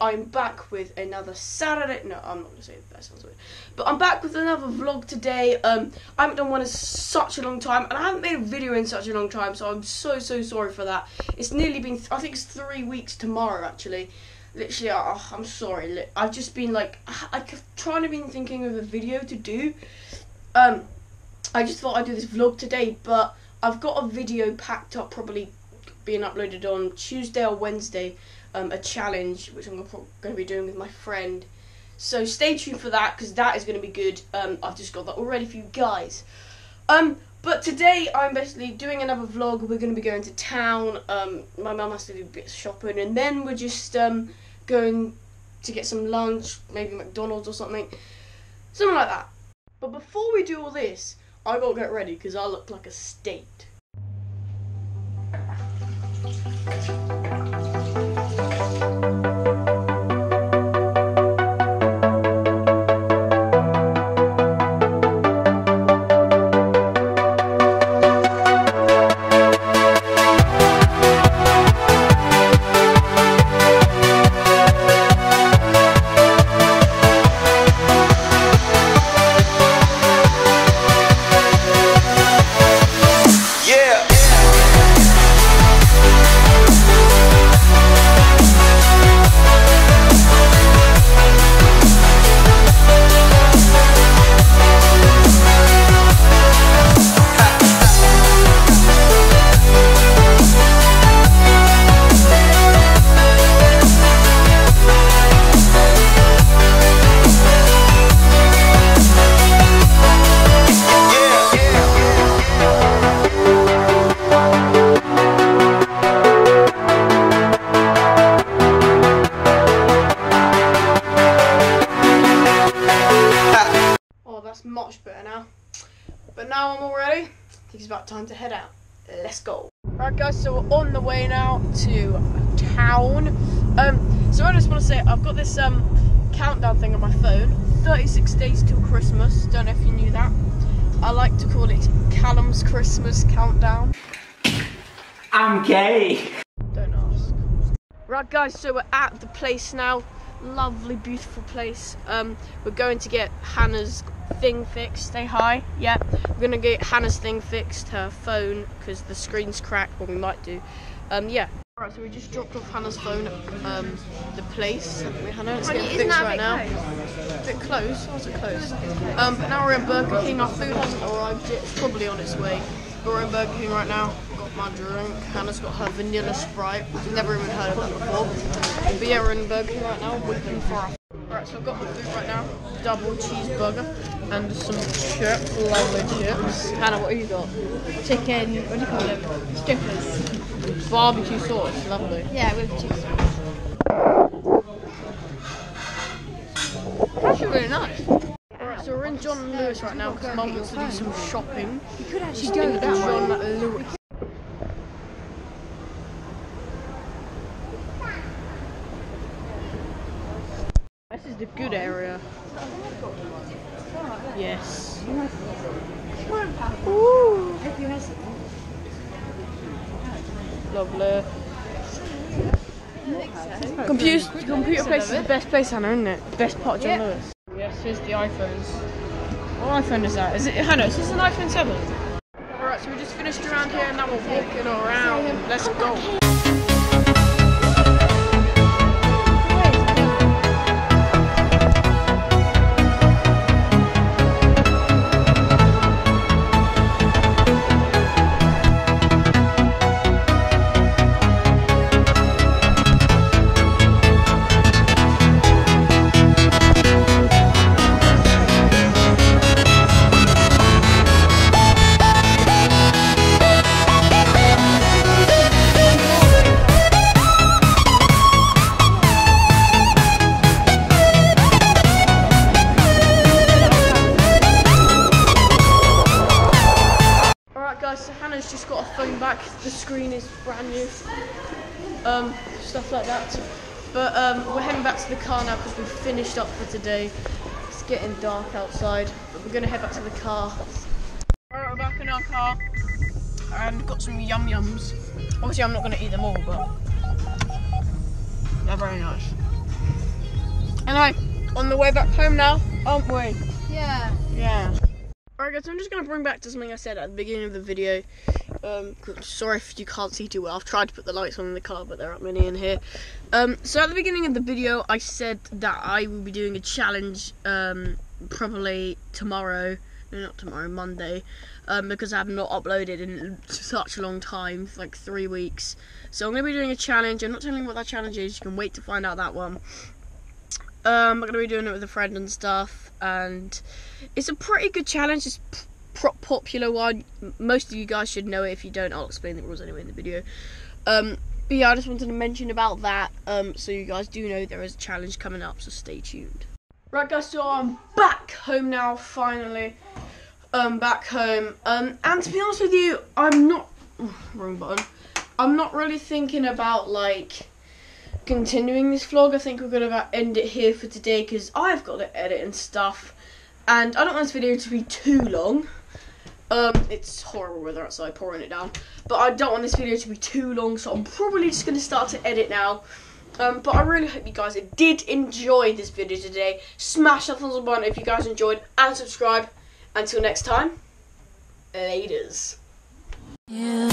I'm back with another Saturday. No, I'm not gonna say that sounds weird. But I'm back with another vlog today. Um, I haven't done one in such a long time, and I haven't made a video in such a long time, so I'm so so sorry for that. It's nearly been, I think it's three weeks tomorrow actually. Literally, oh, I'm sorry. I've just been like, I have trying to been thinking of a video to do. Um, I just thought I'd do this vlog today, but I've got a video packed up, probably being uploaded on Tuesday or Wednesday um, a challenge which I'm going to be doing with my friend. So stay tuned for that because that is going to be good. Um, I've just got that all ready for you guys. Um, but today I'm basically doing another vlog. We're going to be going to town. Um, my mum has to do a bit of shopping, and then we're just um, going to get some lunch, maybe McDonald's or something, something like that. But before we do all this, I got to get ready because I look like a state. Thank you. But now I'm all ready. I think it's about time to head out. Let's go. Alright guys, so we're on the way now to town. Um, so I just want to say, I've got this um, countdown thing on my phone. 36 days till Christmas. Don't know if you knew that. I like to call it Callum's Christmas countdown. I'm gay. Don't ask. Right guys, so we're at the place now. Lovely, beautiful place. Um, we're going to get Hannah's thing fixed. Say hi. Yeah, we're gonna get Hannah's thing fixed, her phone, because the screen's cracked. What we might do. Um, yeah. Alright, so we just dropped off Hannah's phone at um, the place. Hannah, it's getting fixed right now. A bit close. How's it close? Um, but now we're in Burger King. Our food hasn't arrived yet. It's probably on its way. But we're in Burger King right now. My drink. Hannah's got her vanilla Sprite. Never even heard of that before. But yeah, we're in Burger King right now, waiting for our Alright, so I've got my food right now. Double cheeseburger and some chips, lovely chips. Hannah, what have you got? Chicken, what do you call them? Strippers. Barbecue sauce, lovely. Yeah, with cheese That's really nice. Alright, so we're in John Lewis right now because Mum wants to do some shopping. You could actually go that John Lewis. This is the good area. Yes. Ooh. Lovely. Computer, computer place is the best place, Hannah, isn't it? Best part of John Lewis. Yes, here's the iPhones. What iPhone is that? Is it Hannah? Is this an iPhone 7? Alright, so we just finished around here and now we're walking around. Let's go. Hannah's just got a phone back. The screen is brand new. Um, stuff like that. But um, we're heading back to the car now because we've finished up for today. It's getting dark outside, but we're gonna head back to the car. Alright, we're back in our car and got some yum yums. Obviously, I'm not gonna eat them all, but they're very nice. Hello. On the way back home now, aren't we? Yeah. Yeah. Alright guys, I'm just going to bring back to something I said at the beginning of the video. Um, sorry if you can't see too well. I've tried to put the lights on in the car, but there aren't many in here. Um, so at the beginning of the video, I said that I will be doing a challenge, um, probably tomorrow. No, not tomorrow, Monday. Um, because I have not uploaded in such a long time, like three weeks. So I'm going to be doing a challenge. I'm not telling you what that challenge is. You can wait to find out that one. Um, I'm going to be doing it with a friend and stuff. And it's a pretty good challenge. It's p- popular one. Most of you guys should know it. If you don't, I'll explain the rules anyway in the video. Um, but yeah, I just wanted to mention about that. Um, so you guys do know there is a challenge coming up. So stay tuned. Right, guys. So I'm back home now. Finally, um, back home. Um, and to be honest with you, I'm not. wrong button. I'm not really thinking about like continuing this vlog. I think we're gonna end it here for today because I've got to edit and stuff, and I don't want this video to be too long. Um, it's horrible weather outside, pouring it down, but I don't want this video to be too long, so I'm probably just gonna start to edit now. Um, but I really hope you guys did enjoy this video today. Smash that thumbs up button if you guys enjoyed, and subscribe. Until next time, laters. Yeah.